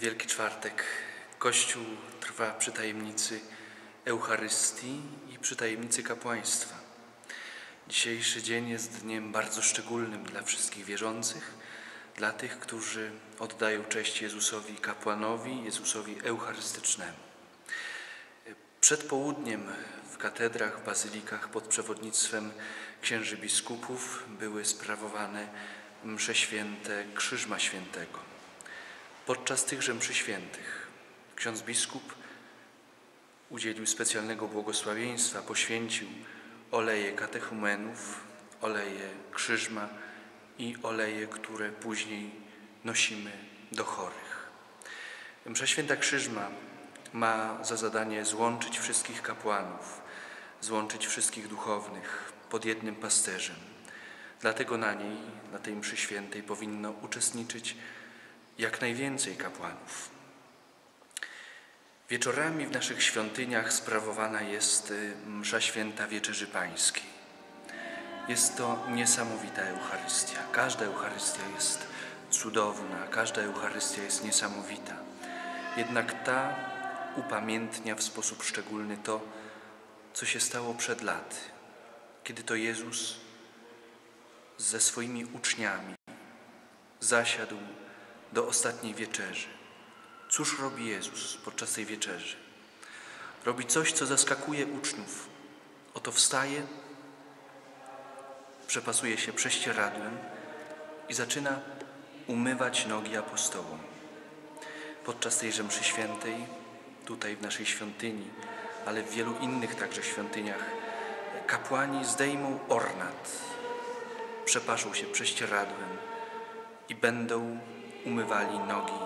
Wielki Czwartek Kościół trwa przy tajemnicy Eucharystii i przy tajemnicy kapłaństwa. Dzisiejszy dzień jest dniem bardzo szczególnym dla wszystkich wierzących, dla tych, którzy oddają cześć Jezusowi kapłanowi, Jezusowi eucharystycznemu. Przed południem w katedrach, bazylikach pod przewodnictwem księży biskupów były sprawowane msze święte Krzyżma Świętego. Podczas tychże mszy świętych ksiądz biskup udzielił specjalnego błogosławieństwa, poświęcił oleje katechumenów, oleje krzyżma i oleje, które później nosimy do chorych. Msza święta krzyżma ma za zadanie złączyć wszystkich kapłanów, złączyć wszystkich duchownych pod jednym pasterzem. Dlatego na niej, na tej mszy świętej powinno uczestniczyć jak najwięcej kapłanów. Wieczorami w naszych świątyniach sprawowana jest y, msza święta Wieczerzy Pańskiej. Jest to niesamowita Eucharystia. Każda Eucharystia jest cudowna, każda Eucharystia jest niesamowita. Jednak ta upamiętnia w sposób szczególny to, co się stało przed laty, kiedy to Jezus ze swoimi uczniami zasiadł do ostatniej wieczerzy. Cóż robi Jezus podczas tej wieczerzy? Robi coś, co zaskakuje uczniów. Oto wstaje, przepasuje się prześcieradłem i zaczyna umywać nogi apostołom. Podczas tejże mszy świętej, tutaj w naszej świątyni, ale w wielu innych także świątyniach, kapłani zdejmą ornat, przepaszą się prześcieradłem i będą umywali nogi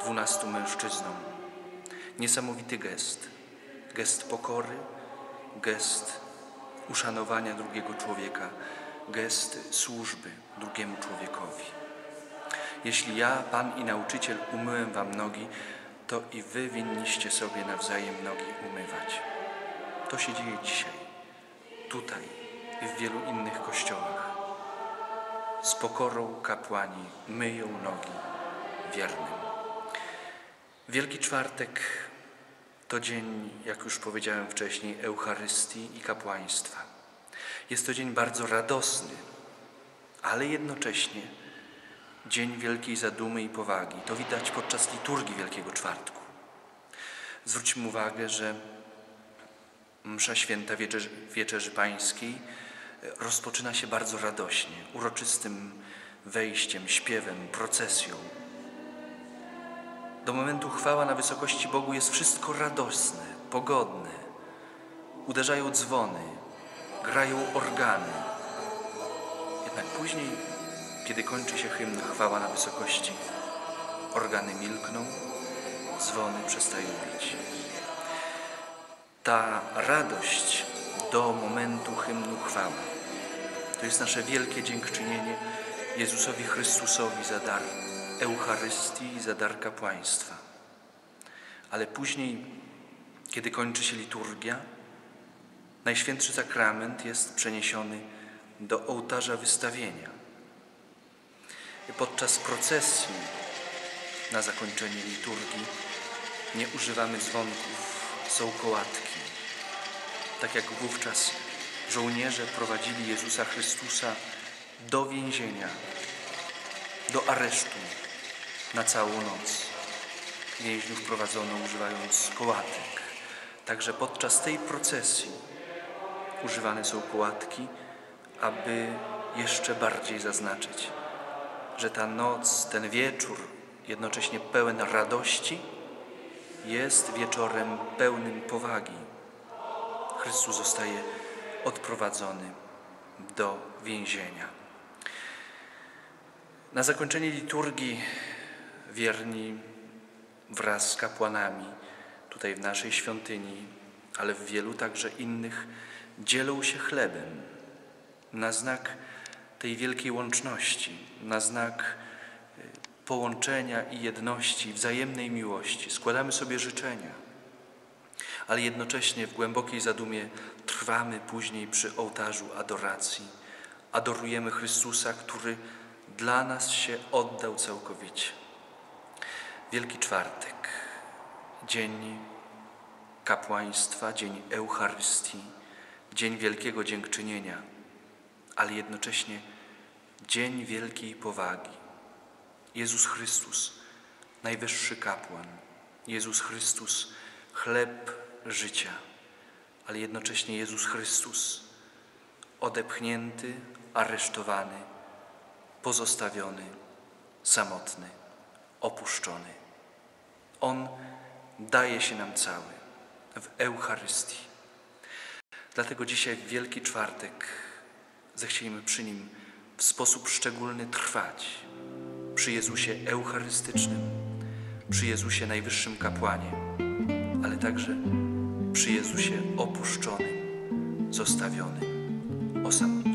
dwunastu mężczyznom. Niesamowity gest, gest pokory, gest uszanowania drugiego człowieka, gest służby drugiemu człowiekowi. Jeśli ja, Pan i nauczyciel, umyłem wam nogi, to i wy winniście sobie nawzajem nogi umywać. To się dzieje dzisiaj, tutaj i w wielu innych kościołach. Z pokorą kapłani myją nogi wiernym. Wielki Czwartek to dzień, jak już powiedziałem wcześniej, Eucharystii i kapłaństwa. Jest to dzień bardzo radosny, ale jednocześnie dzień wielkiej zadumy i powagi. To widać podczas liturgii Wielkiego Czwartku. Zwróćmy uwagę, że msza święta Wieczerzy, Wieczerzy Pańskiej rozpoczyna się bardzo radośnie, uroczystym wejściem, śpiewem, procesją. Do momentu chwała na wysokości Bogu jest wszystko radosne, pogodne. Uderzają dzwony, grają organy. Jednak później, kiedy kończy się hymn chwała na wysokości, organy milkną, dzwony przestają bić. Ta radość do momentu hymnu chwały to jest nasze wielkie dziękczynienie Jezusowi Chrystusowi za dar Eucharystii i za dar kapłaństwa. Ale później, kiedy kończy się liturgia, Najświętszy Sakrament jest przeniesiony do ołtarza wystawienia. Podczas procesji na zakończenie liturgii nie używamy dzwonków, są kołatki. Tak jak wówczas żołnierze prowadzili Jezusa Chrystusa do więzienia, do aresztu na całą noc. Więźniów prowadzono używając kołatek. Także podczas tej procesji używane są kołatki, aby jeszcze bardziej zaznaczyć, że ta noc, ten wieczór, jednocześnie pełen radości, jest wieczorem pełnym powagi. Chrystus zostaje odprowadzony do więzienia. Na zakończenie liturgii wierni wraz z kapłanami tutaj w naszej świątyni, ale w wielu także innych dzielą się chlebem na znak tej wielkiej łączności, na znak y, połączenia i jedności, wzajemnej miłości. Składamy sobie życzenia, ale jednocześnie w głębokiej zadumie trwamy później przy ołtarzu adoracji. Adorujemy Chrystusa, który dla nas się oddał całkowicie. Wielki Czwartek, dzień kapłaństwa, dzień Eucharystii, dzień wielkiego dziękczynienia, ale jednocześnie dzień wielkiej powagi. Jezus Chrystus, najwyższy kapłan, Jezus Chrystus, chleb życia, ale jednocześnie Jezus Chrystus, odepchnięty, aresztowany, pozostawiony, samotny, opuszczony. On daje się nam cały w Eucharystii. Dlatego dzisiaj w Wielki Czwartek zechciejmy przy Nim w sposób szczególny trwać przy Jezusie Eucharystycznym, przy Jezusie Najwyższym Kapłanie, ale także przy Jezusie opuszczonym, zostawionym, osamotnionym.